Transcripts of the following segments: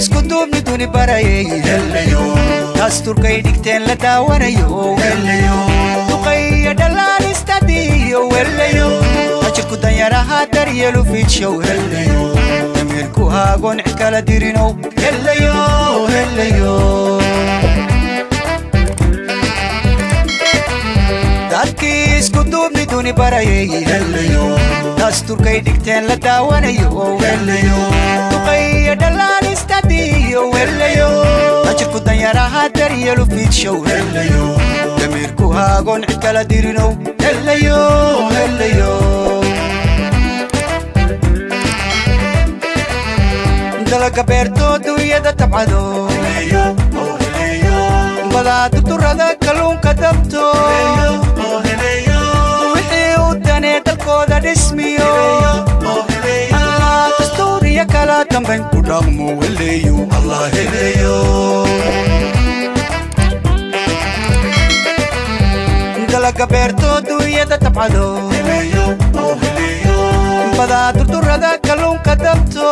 Isku duubni duni barayay daasturkay dhigteen la daawanayo duqaya dhalaanistadiyo ajirku danyaraha daryeelu fiidshow damiirku haagoon cid kala dirinow dadkii isku duubni duni barayay daasturkay dhigteen la daawanayo duqaya dhalaanistadiyo ajirku danyaraha daryeelu fiidshow damiirku haagoon cid kala dirinow dalaga beertoo dunyada tabcado badaa tuturada kalluunka dabto dambayn ku dhaqmo weleeyo allah heleyo. Dalaga beertoo dunyada tabcado badaa durdurada kalluunka dabto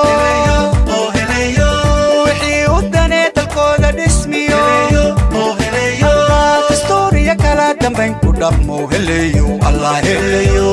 wixii u danee dalkooda dhismiyo dastuuriya kala dambayn ku dhaqmo heleyo. Allah heleyo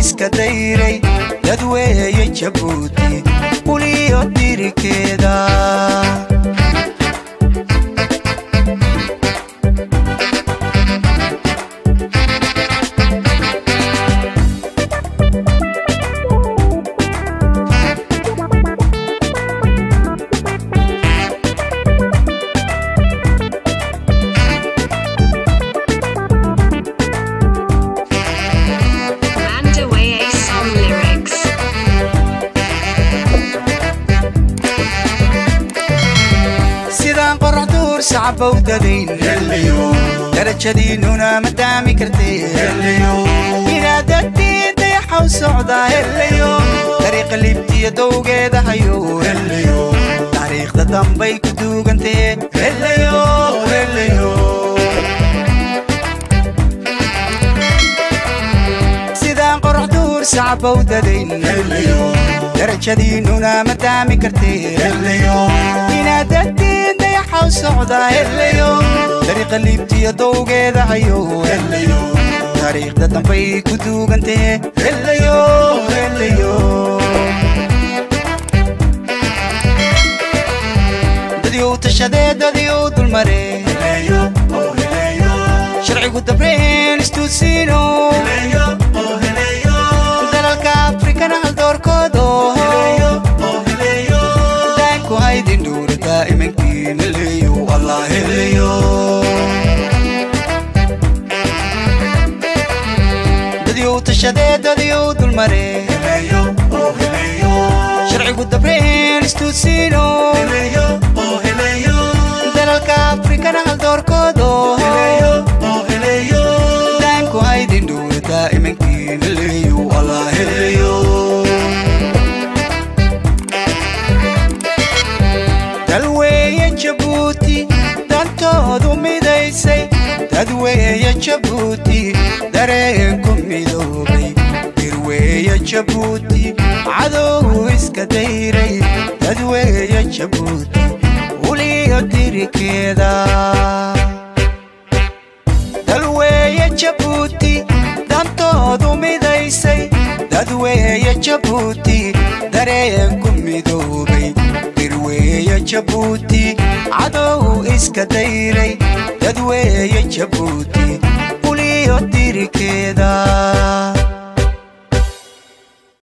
iska dayray dadweeye jabuuti uliyo dirikeeda qorax duur sacbow dadayn darajadiinnuna ma daami karteen inaad dadtiin dayaxaw socdaa dariiqa libtiya dowgeeda hayo taariikhda dambay ku duugantee sidaan qorax duur sacbow dadayn darajadiinnuna ma daami karteen dariiqa liibtiya dowgeeda hayo taariikhda dambay ku duugantee dadyow tashadee dadyow dulmare sharcigu dabreen istuusiino dalalka afrikana haldoorkoodo daanku haydin dhuura daa'imankiina dadyow dulmare sharcigu dabreen istuusiino dalalka afrikana haldoorkoodo daanku haydin dhuura daa'imankiina leeyo allah heleyo dalweeye jabuuti dantoodu midaysay. Dadweeye jabuuti dirweeye jabuuti cadow iska dayray dadwe jabuuti uliyo dirikeeda dalweeye jabuuti dantoodu midaysay dadweeye jabuuti dareenku midoobay. Dirweeye jabuuti cadow iska dayray dadweeye jabuuti uliyo dirikeeda